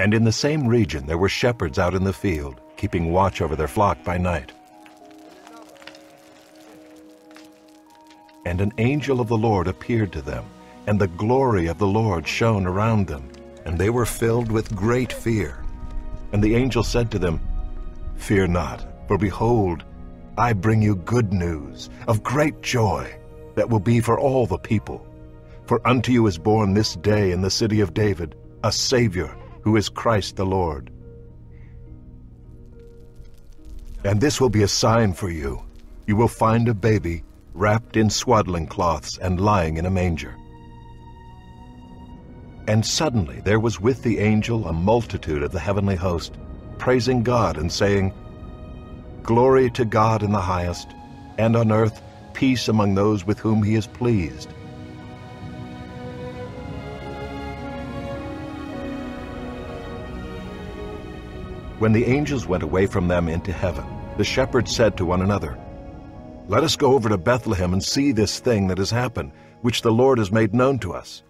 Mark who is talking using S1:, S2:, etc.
S1: And in the same region there were shepherds out in the field, keeping watch over their flock by night. And an angel of the Lord appeared to them, and the glory of the Lord shone around them, and they were filled with great fear. And the angel said to them, Fear not, for behold, I bring you good news of great joy that will be for all the people. For unto you is born this day in the city of David a Savior, who is Christ the Lord. And this will be a sign for you. You will find a baby wrapped in swaddling cloths and lying in a manger. And suddenly there was with the angel a multitude of the heavenly host, praising God and saying, Glory to God in the highest, and on earth peace among those with whom he is pleased. When the angels went away from them into heaven, the shepherds said to one another, Let us go over to Bethlehem and see this thing that has happened, which the Lord has made known to us.